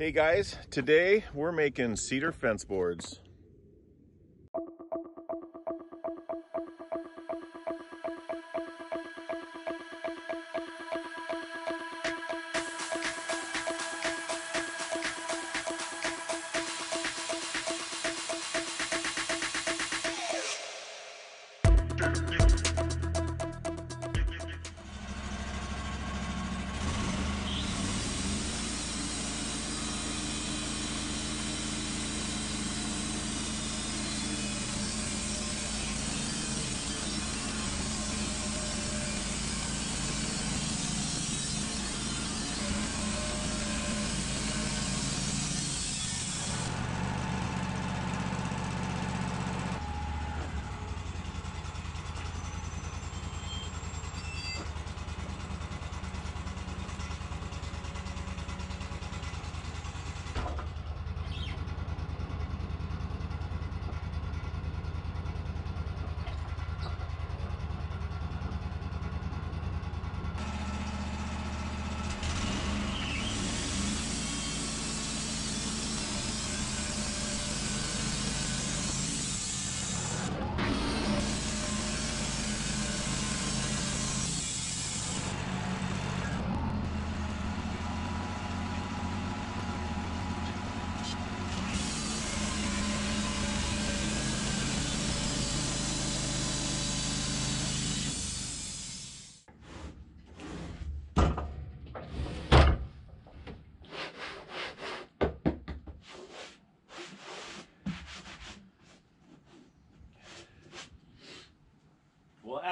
Hey guys, today we're making cedar fence boards.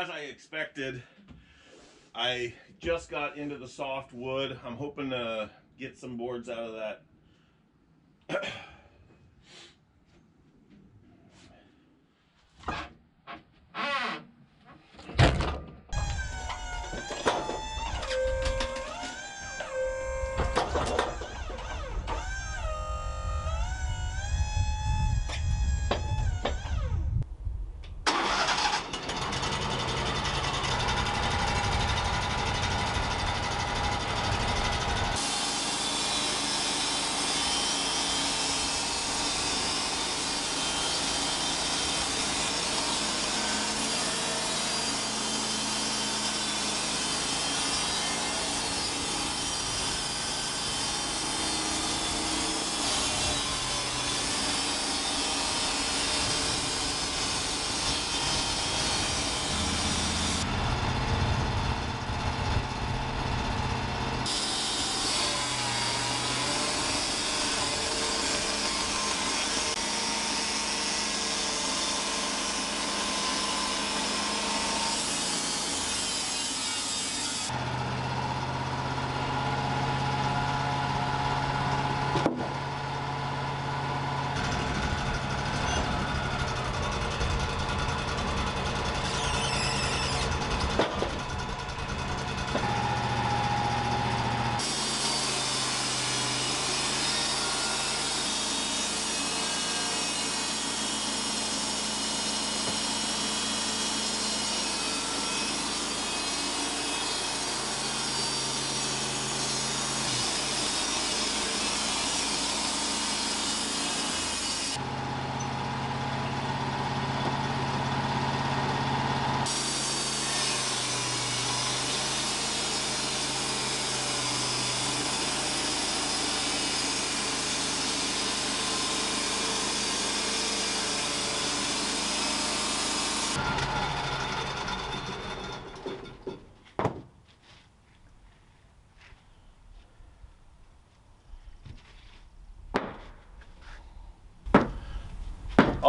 As I expected, I just got into the soft wood. I'm hoping to get some boards out of that.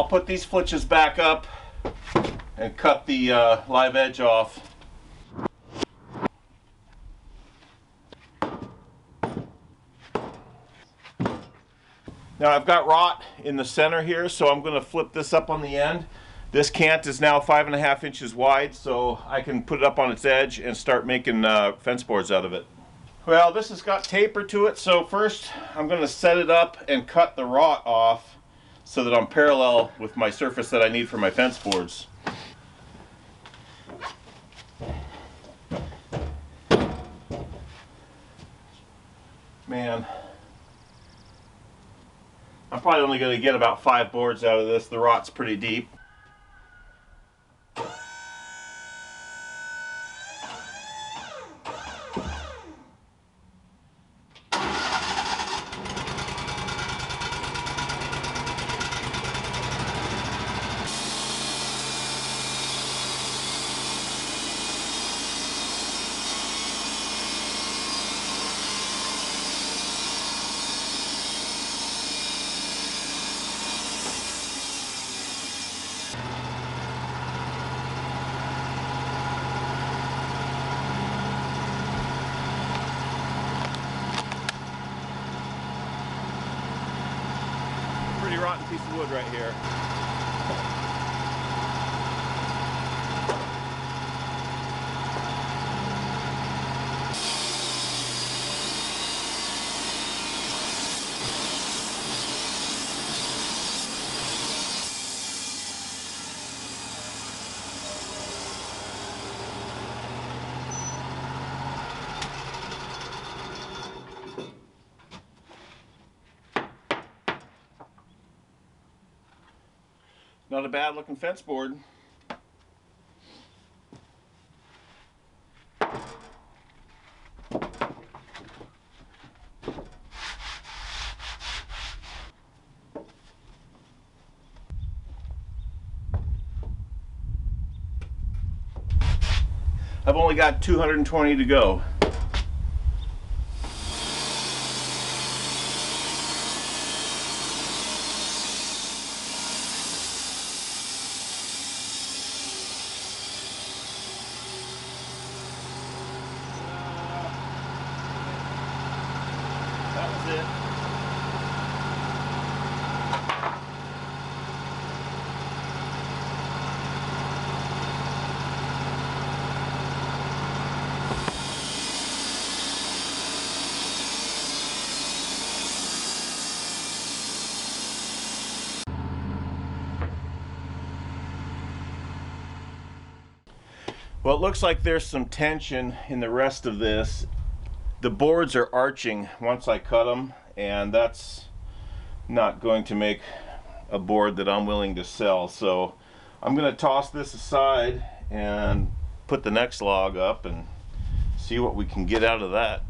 I'll put these flitches back up and cut the uh, live edge off. Now I've got rot in the center here, so I'm going to flip this up on the end. This cant is now five and a half inches wide, so I can put it up on its edge and start making uh, fence boards out of it. Well, this has got taper to it, so first I'm going to set it up and cut the rot off so that I'm parallel with my surface that I need for my fence boards. Man, I'm probably only going to get about five boards out of this. The rot's pretty deep. Rotten piece of wood right here. A bad looking fence board. I've only got 220 to go. That was it. Well, it looks like there's some tension in the rest of this the boards are arching once I cut them, and that's not going to make a board that I'm willing to sell. So I'm going to toss this aside and put the next log up and see what we can get out of that.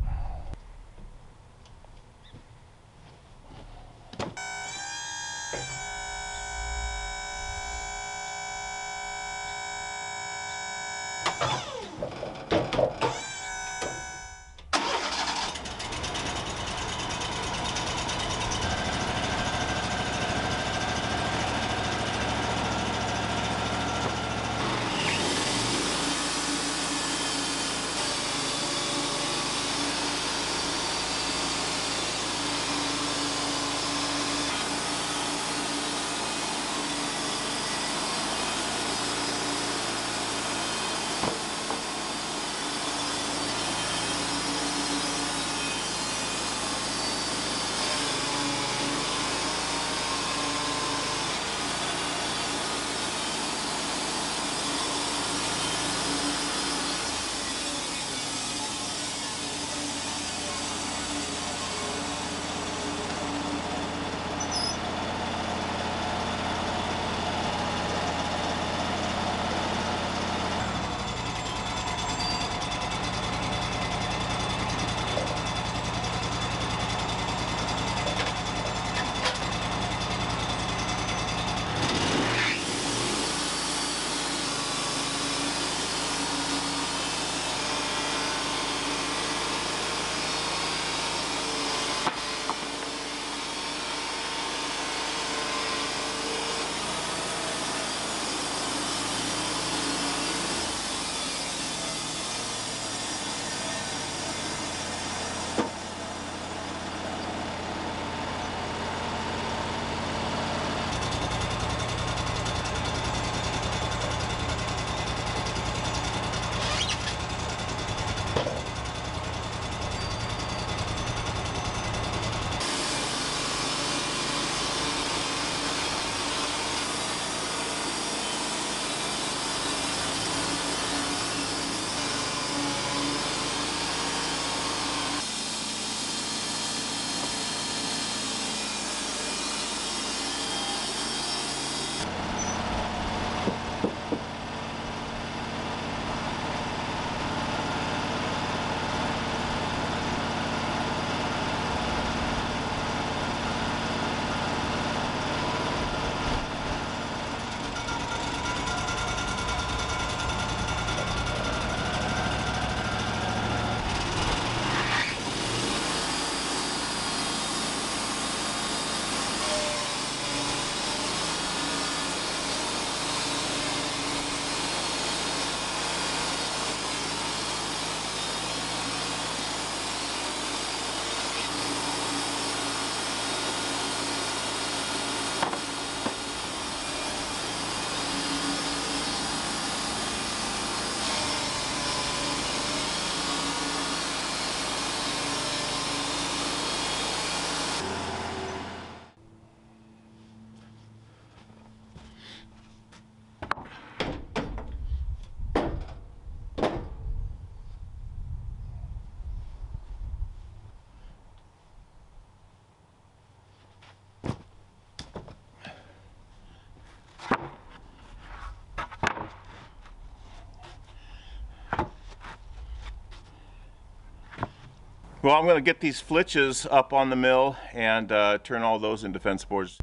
Well, I'm going to get these flitches up on the mill and uh, turn all those into fence boards.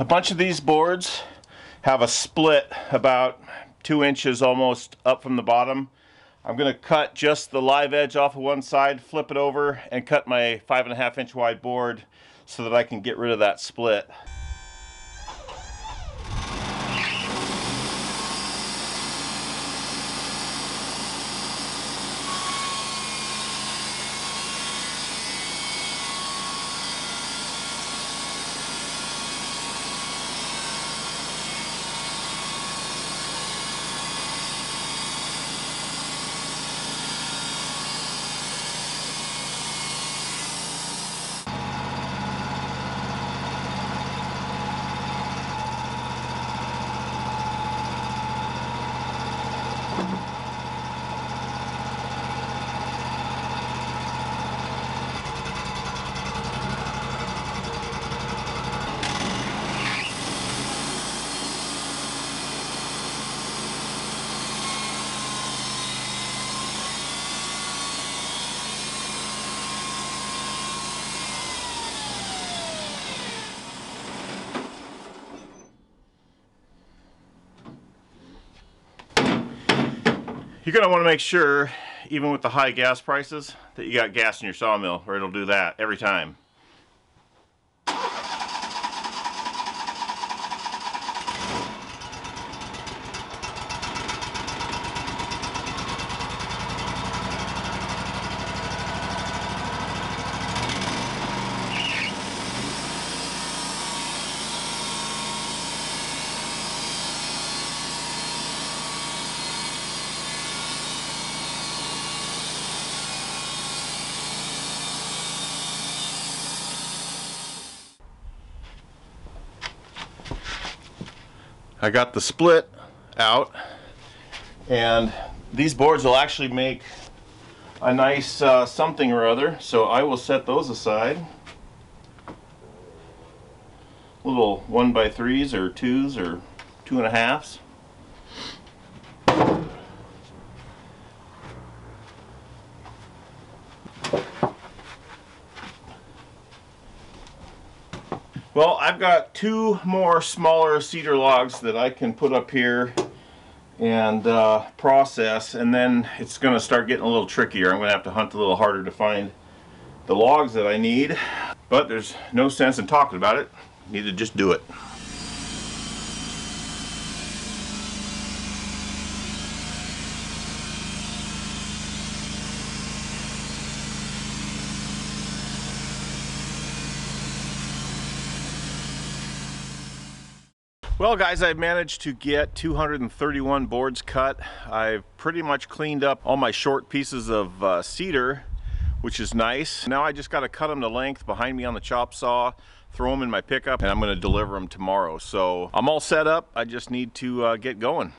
A bunch of these boards have a split about two inches almost up from the bottom. I'm going to cut just the live edge off of one side, flip it over, and cut my five and a half inch wide board so that I can get rid of that split. You're going to want to make sure, even with the high gas prices, that you got gas in your sawmill, or it'll do that every time. I got the split out and these boards will actually make a nice uh, something or other so I will set those aside. Little one by threes or twos or two and a halves Well, I've got two more smaller cedar logs that I can put up here and uh, process and then it's going to start getting a little trickier. I'm going to have to hunt a little harder to find the logs that I need but there's no sense in talking about it. need to just do it. Well guys, I've managed to get 231 boards cut. I've pretty much cleaned up all my short pieces of uh, cedar, which is nice. Now I just got to cut them to length behind me on the chop saw, throw them in my pickup, and I'm going to deliver them tomorrow. So I'm all set up. I just need to uh, get going.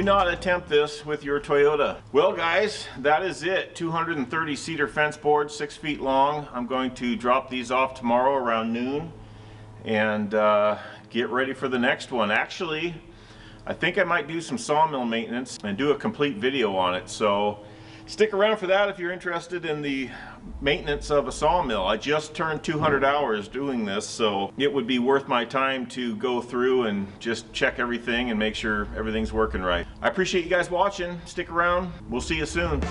Do not attempt this with your Toyota. Well guys, that is it. 230 cedar fence boards, six feet long. I'm going to drop these off tomorrow around noon and uh, get ready for the next one. Actually, I think I might do some sawmill maintenance and do a complete video on it. So stick around for that if you're interested in the maintenance of a sawmill. I just turned 200 hours doing this, so it would be worth my time to go through and just check everything and make sure everything's working right. I appreciate you guys watching. Stick around. We'll see you soon.